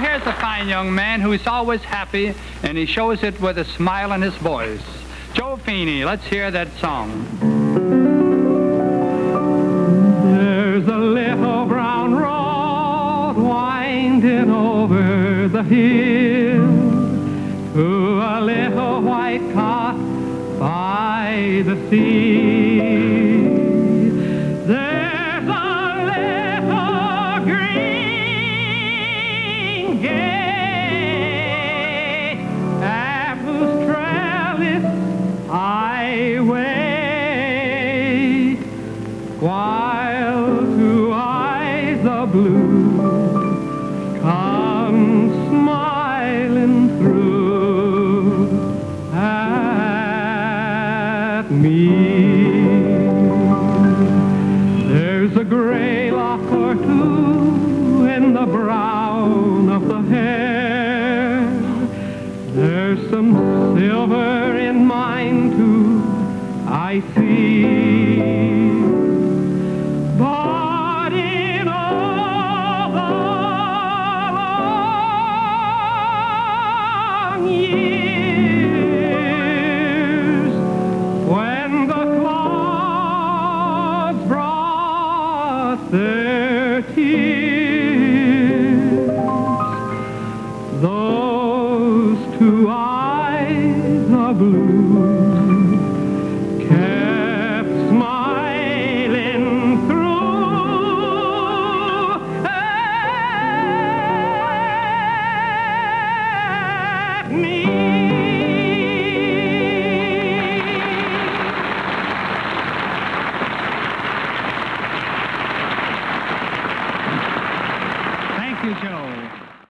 here's a fine young man who's always happy, and he shows it with a smile in his voice. Joe Feeney, let's hear that song. There's a little brown road winding over the hill to a little white cot by the sea. Me. There's a gray lock or two in the brown of the hair. There's some silver in mine too, I see. Their tears, those two eyes are blue